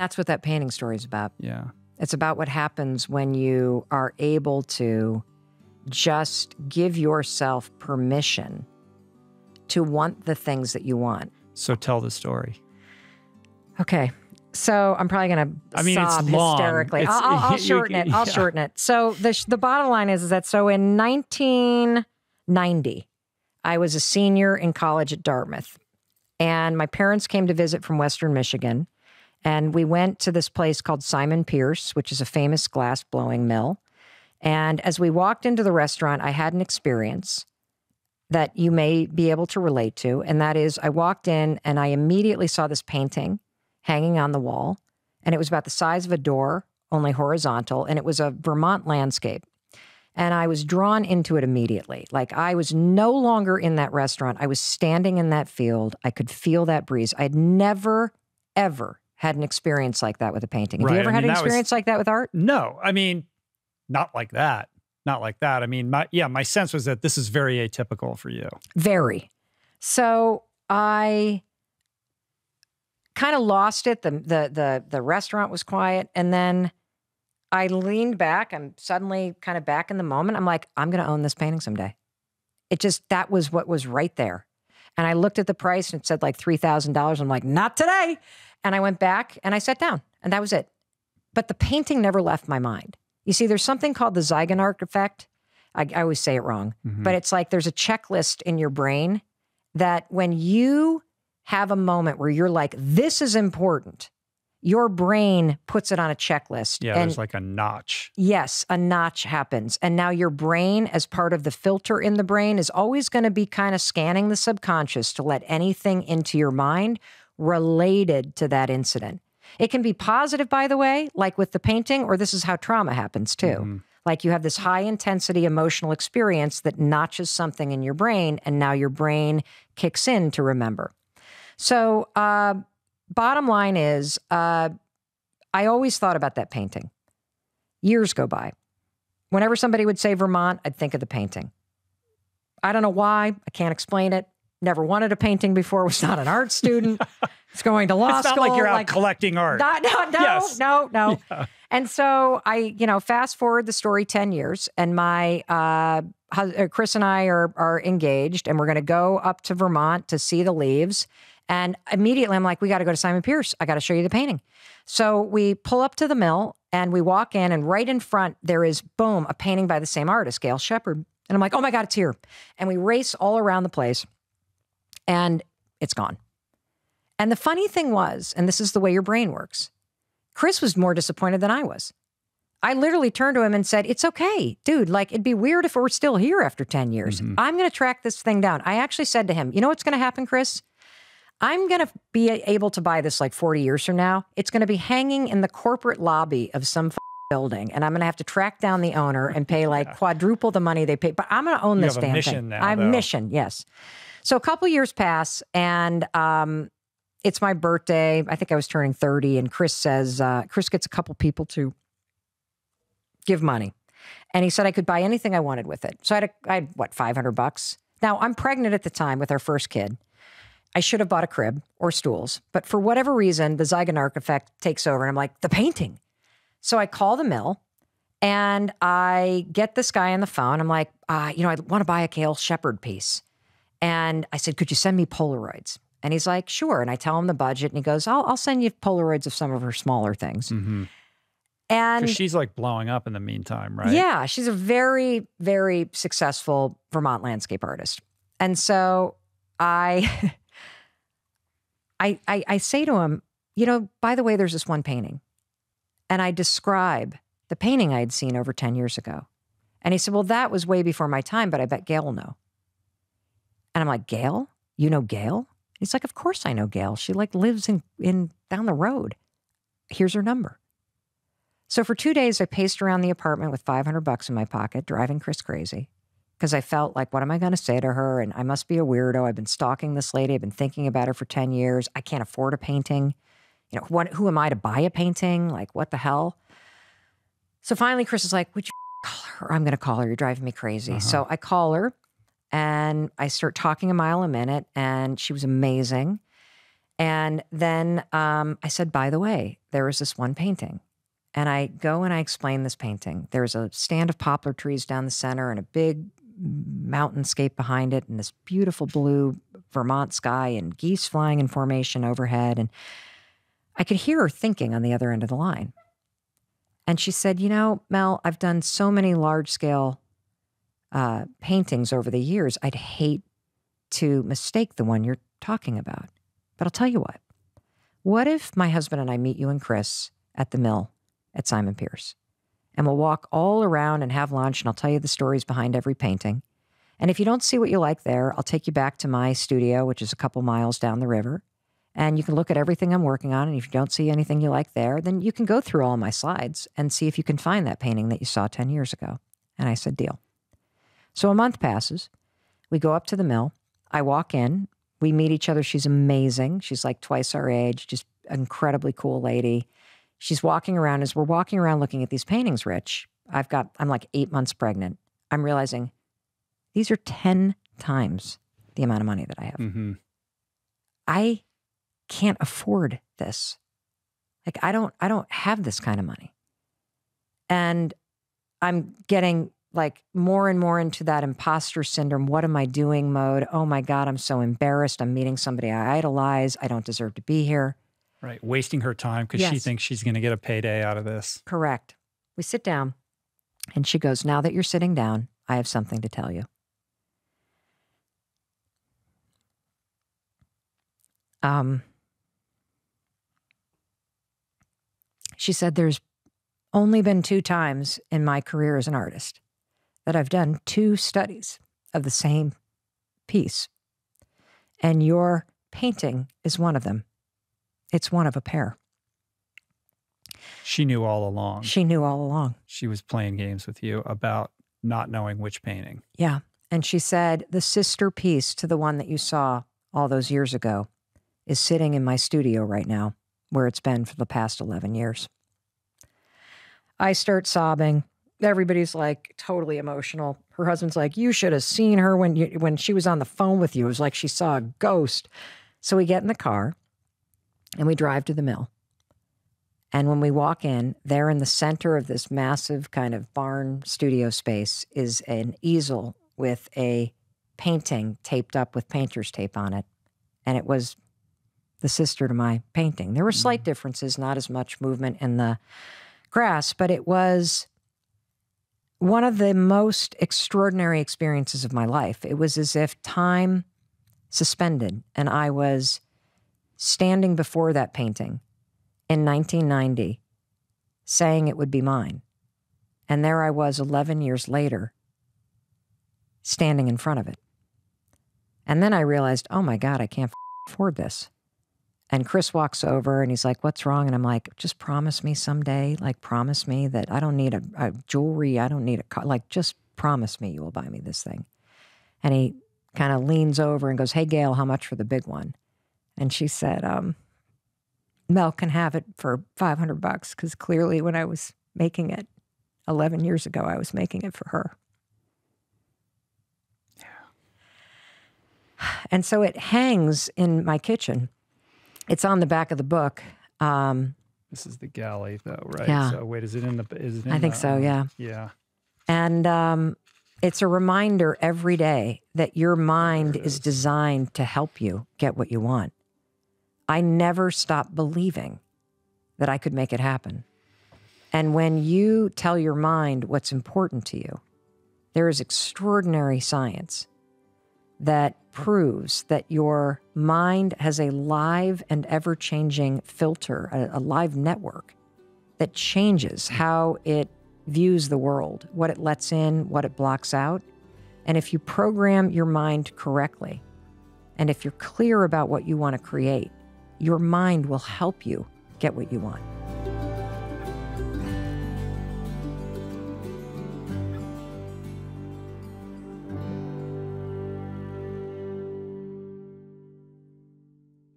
That's what that painting story is about. Yeah. It's about what happens when you are able to just give yourself permission to want the things that you want. So tell the story. Okay. So I'm probably going to I mean, it's sob long. hysterically. It's- I'll, I'll, shorten it. I'll yeah. shorten it. So the the bottom line is, is that so in 1990, I was a senior in college at Dartmouth, and my parents came to visit from Western Michigan, and we went to this place called Simon Pearce, which is a famous glass blowing mill. And as we walked into the restaurant, I had an experience that you may be able to relate to. And that is, I walked in and I immediately saw this painting hanging on the wall. And it was about the size of a door, only horizontal. And it was a Vermont landscape. And I was drawn into it immediately. Like I was no longer in that restaurant. I was standing in that field. I could feel that breeze. I had never, ever had an experience like that with a painting. Have Right. you ever I had mean, an that was- experience like that with art? No, I mean, not like that. Not like that. I mean, my yeah, my sense was that this is very atypical for you. Very. So I kind of lost it. The the the the restaurant was quiet, and then I leaned back. I'm suddenly kind of back in the moment. I'm like, I'm going to own this painting someday. It just that was what was right there. And I looked at the price and it said like three thousand dollars. I'm like, not today. And I went back and I sat down, and that was it. But the painting never left my mind. You see, there's something called the Zeigarnik effect. I, I always say it wrong, mm-hmm. but it's like there's a checklist in your brain that when you have a moment where you're like, this is important, your brain puts it on a checklist. Yeah, and there's like a notch. Yes, a notch happens. And now your brain, as part of the filter in the brain, is always going to be kind of scanning the subconscious to let anything into your mind related to that incident. It can be positive, by the way, like with the painting, or this is how trauma happens too. Like you have this high intensity emotional experience that notches something in your brain, and now your brain kicks in to remember. So, uh, bottom line is, uh, I always thought about that painting. Years go by. Whenever somebody would say Vermont, I'd think of the painting. I don't know why. I can't explain it. Never wanted a painting before. Was not an art student. It's going to law It's not like you're out collecting art. Not, no, no, Yes. no, no. And so I, you know, fast forward the story 10 years, and my uh, uh, Chris and I are, are engaged, and we're going to go up to Vermont to see the leaves. And immediately I'm like, we got to go to Simon Pearce. I got to show you the painting. So we pull up to the mill and we walk in, and right in front, there is boom, a painting by the same artist, Gail Shepard. And I'm like, oh my God, it's here. And we race all around the place, and it's gone. And the funny thing was, and this is the way your brain works, Chris was more disappointed than I was. I literally turned to him and said, It's okay, dude. Like, it'd be weird if it were still here after 10 years. Mm-hmm. I'm going to track this thing down. I actually said to him, You know what's going to happen, Chris? I'm going to be able to buy this like 40 years from now. It's going to be hanging in the corporate lobby of some f- building, and I'm going to have to track down the owner and pay like quadruple the money they pay. But I'm going to own You this have a damn mission thing. now, I'm mission, yes. So a couple years pass, and um, it's my birthday. I think I was turning 30, and Chris says, uh, Chris gets a couple people to give money. And he said I could buy anything I wanted with it. So I had, a, I had what, 500 bucks? Now, I'm pregnant at the time with our first kid. I should have bought a crib or stools, but for whatever reason, the Zeigarnik effect takes over. And I'm like, the painting. So I call the mill and I get this guy on the phone. I'm like, uh, you know, I want to buy a Gail Shepard piece. And I said, could you send me Polaroids? And he's like, sure. And I tell him the budget and he goes, I'll, I'll send you Polaroids of some of her smaller things. Mhm. And she's like blowing up in the meantime, right? yeah, she's a very, very successful Vermont landscape artist. And so I, I, I, I say to him, you know, by the way, there's this one painting. And I describe the painting I had seen over 10 years ago. And he said, well, that was way before my time, but I bet Gail will know. And I'm like, Gail? You know Gail? He's like, of course I know Gail. She like lives in, in down the road. Here's her number. So for two days, I paced around the apartment with 500 bucks in my pocket, driving Chris crazy because I felt like, what am I going to say to her? And I must be a weirdo. I've been stalking this lady. I've been thinking about her for 10 years. I can't afford a painting. You know, what, who am I to buy a painting? Like, what the hell? So finally, Chris is like, would you call her? I'm going to call her. You're driving me crazy. So I call her and I start talking a mile a minute, and she was amazing. And then um, I said, by the way, there was this one painting. And I go and I explain this painting. There's a stand of poplar trees down the center and a big mountainscape behind it, and this beautiful blue Vermont sky and geese flying in formation overhead. And I could hear her thinking on the other end of the line. And she said, You know, Mel, I've done so many large scale uh, paintings over the years. I'd hate to mistake the one you're talking about. But I'll tell you what. What if my husband and I meet you and Chris at the mill at Simon Pearce? And we'll walk all around and have lunch, and I'll tell you the stories behind every painting. And if you don't see what you like there, I'll take you back to my studio, which is a couple miles down the river. And you can look at everything I'm working on. And if you don't see anything you like there, then you can go through all my slides and see if you can find that painting that you saw 10 years ago. And I said, deal. So a month passes. We go up to the mill. I walk in. We meet each other. She's amazing. She's like twice our age, just incredibly cool lady. She's walking around as we're walking around looking at these paintings, Rich. I've got, I'm like eight months pregnant. I'm realizing these are 10 times the amount of money that I have. Mm-hmm. I can't afford this. Like I don't I don't have this kind of money. And I'm getting like more and more into that imposter syndrome. What am I doing mode? Oh my God, I'm so embarrassed. I'm meeting somebody I idolize. I don't deserve to be here. Right. Wasting her time because she thinks she's going to get a payday out of this. Correct. We sit down and she goes, Now that you're sitting down, I have something to tell you. Um, she said, There's only been two times in my career as an artist that I've done two studies of the same piece. And your painting is one of them. It's one of a pair. She knew all along. She knew all along. She was playing games with you about not knowing which painting. Yeah. And she said, the sister piece to the one that you saw all those years ago is sitting in my studio right now, where it's been for the past 11 years. I start sobbing. Everybody's like totally emotional. Her husband's like, "You should have seen her when you when she was on the phone with you. It was like she saw a ghost." So we get in the car and we drive to the mill. And when we walk in, there in the center of this massive kind of barn studio space is an easel with a painting taped up with painter's tape on it. And it was the sister to my painting. There were mm-hmm. slight differences, not as much movement in the grass, but it was one of the most extraordinary experiences of my life. It was as if time suspended and I was standing before that painting in 1990 saying it would be mine. And there I was 11 years later standing in front of it. And then I realized, oh my God, I can't afford this. And Chris walks over and he's like, What's wrong? And I'm like, Just promise me someday, like, promise me that I don't need a, a jewelry. I don't need a car. Like, just promise me you will buy me this thing. And he kind of leans over and goes, Hey, Gail, how much for the big one? And she said, um, Mel can have it for 500 bucks because clearly when I was making it 11 years ago, I was making it for her. And so it hangs in my kitchen. It's on the back of the book. Um, This is the galley, though, right? Yeah. So wait, is it in the? Is it in I think the, so, yeah. Yeah. and um, it's a reminder every day that your mind is is. designed to help you get what you want. I never stopped believing that I could make it happen. And when you tell your mind what's important to you, there is extraordinary science that proves that your mind has a live and ever changing filter, a, a live network that changes how it views the world, what it lets in, what it blocks out. And if you program your mind correctly, and if you're clear about what you want to create, your mind will help you get what you want.